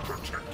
protect